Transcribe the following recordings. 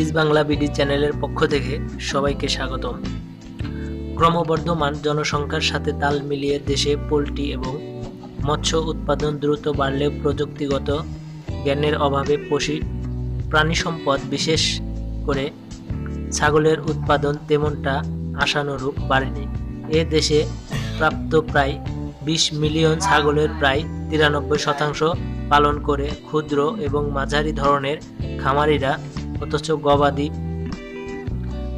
ইটিস Bangla BD চ্যানেলের পক্ষ থেকে সবাইকে স্বাগতম। ক্রমবর্ধমান জনসংখ্যার সাথে তাল মিলিয়ে দেশে পোলট্রি এবং মৎস্য উৎপাদন দ্রুত বাড়লেও প্রযুক্তিগত জ্ঞানের অভাবে পশু প্রাণী সম্পদ বিশেষ করে ছাগলের উৎপাদন তেমনটা আশানুরূপ বাড়েনি। এ দেশে প্রাপ্ত প্রায় বিশ মিলিয়ন ছাগলের প্রায় তিরানব্বই শতাংশ পালন করে ক্ষুদ্র এবং মাঝারি ধরনের খামারিরা অথচ গবাদি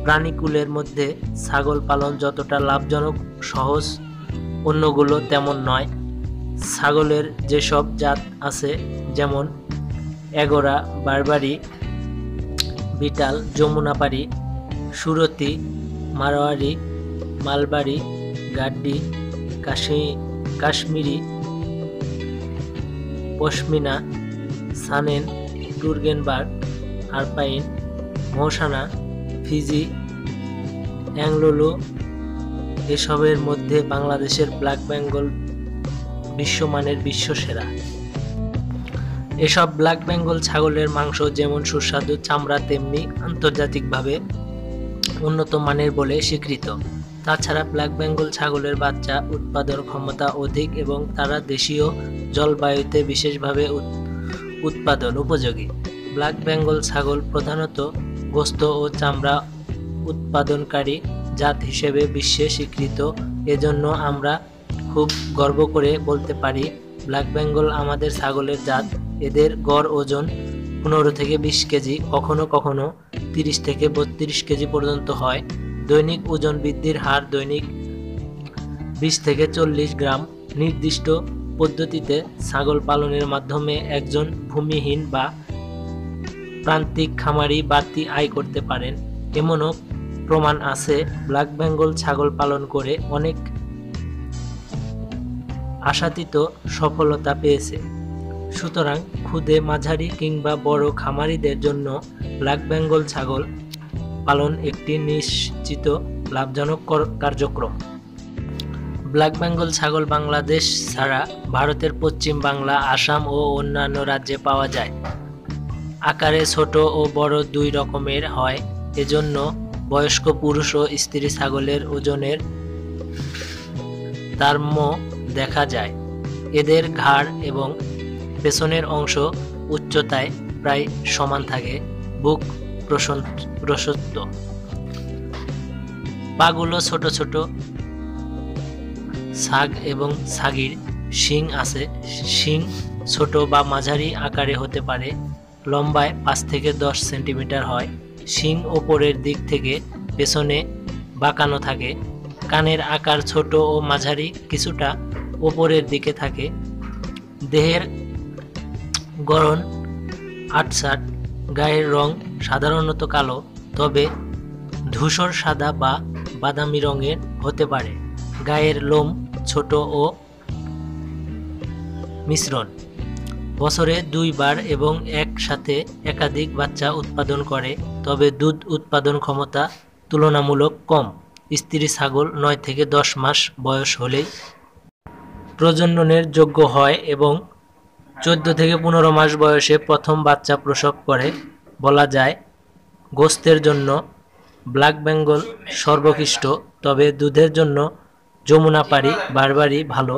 প্রাণীকুলের মধ্যে ছাগল পালন যতটা লাভজনক, সহজ, অন্যগুলো তেমন নয়। ছাগলের যেসব জাত আছে, যেমন এগোরা, বারবারি, বিটাল, যমুনাপাড়ি, সুরতি, মারোয়ারি, মালবাড়ি, গাড্ডি, কাশি, Kashmiri, pashmina, Saanen Toggenburg Alpine মৌসানা ফিজি, অ্যাংলোলো এসবের মধ্যে বাংলাদেশের ব্ল্যাক বেঙ্গল বিশ্বমানের বিশ্বসেরা। এসব ব্ল্যাক বেঙ্গল ছাগলের মাংস যেমন সুস্বাদু, চামড়া তেমনি আন্তর্জাতিকভাবে উন্নত মানের বলে স্বীকৃত। তাছাড়া ব্ল্যাক বেঙ্গল ছাগলের বাচ্চা উৎপাদন ক্ষমতা অধিক এবং তারা দেশীয় জলবায়ুতে বিশেষভাবে উৎপাদন উপযোগী। ব্ল্যাক বেঙ্গল ছাগল প্রধানত গোস্ত ও চামড়া উৎপাদনকারী জাত হিসেবে বিশ্বে স্বীকৃত। এজন্য আমরা খুব গর্ব করে বলতে পারি, ব্ল্যাক বেঙ্গল আমাদের ছাগলের জাত। এদের গড় ওজন পনেরো থেকে বিশ কেজি, কখনো কখনো তিরিশ থেকে বত্রিশ কেজি পর্যন্ত হয়। দৈনিক ওজন বৃদ্ধির হার দৈনিক বিশ থেকে চল্লিশ গ্রাম। নির্দিষ্ট পদ্ধতিতে ছাগল পালনের মাধ্যমে একজন ভূমিহীন বা প্রান্তিক খামারি বাড়তি আয় করতে পারেন। এমনও প্রমাণ আছে ব্ল্যাক বেঙ্গল ছাগল পালন করে অনেক আশাতীত সফলতা পেয়েছে। সুতরাং খুদে মাঝারি কিংবা বড় খামারিদের জন্য ব্ল্যাক বেঙ্গল ছাগল পালন একটি নিশ্চিত লাভজনক কার্যক্রম। ব্ল্যাক বেঙ্গল ছাগল বাংলাদেশ ছাড়া ভারতের পশ্চিম বাংলা, আসাম ও অন্যান্য রাজ্যে পাওয়া যায়। আকারে ছোট ও বড় দুই রকমের হয়। এজন্য বয়স্ক পুরুষ ও স্ত্রী ছাগলের ওজনের তারম্য দেখা যায়। এদের ঘাড় এবং পেছনের অংশ উচ্চতায় প্রায় সমান থাকে। বুক প্রশস্ত। পাগুলো ছোট ছোট। ছাগ এবং ছাগির শিং আছে। শিং ছোট বা মাঝারি আকারে হতে পারে। লম্বায় পাঁচ থেকে দশ সেন্টিমিটার হয়। শিং ওপরের দিক থেকে পেছনে বাঁকানো থাকে। কানের আকার ছোট ও মাঝারি, কিছুটা ওপরের দিকে থাকে। দেহের গড়ন আটসাট, গায়ের রং সাধারণত কালো, তবে ধূসর সাদা বা বাদামি রঙের হতে পারে। গায়ের লোম ছোট ও মিশ্রণ। বছরে দুইবার এবং একসাথে একাধিক বাচ্চা উৎপাদন করে, তবে দুধ উৎপাদন ক্ষমতা তুলনামূলক কম। স্ত্রী ছাগল নয় থেকে দশ মাস বয়স হলেই প্রজননের যোগ্য হয় এবং চোদ্দ থেকে পনেরো মাস বয়সে প্রথম বাচ্চা প্রসব করে। বলা যায়, গোস্তের জন্য ব্ল্যাক বেঙ্গল সর্বকৃষ্ট, তবে দুধের জন্য যমুনাপাড়ি বারবারই ভালো।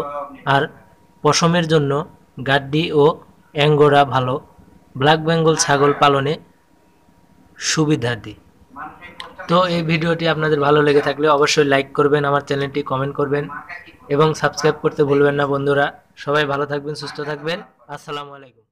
আর পশমের জন্য গাড্ডি ও অ্যাঙ্গোরা ভালো, ব্ল্যাক বেঙ্গল ছাগল পালনে সুবিধাদি তো এই ভিডিওটি আপনাদের ভালো লেগে থাকলে অবশ্যই লাইক করবেন, আমার চ্যানেলটি কমেন্ট করবেন এবং সাবস্ক্রাইব করতে ভুলবেন না বন্ধুরা। সবাই ভালো থাকবেন, সুস্থ থাকবেন। আসসালামু আলাইকুম।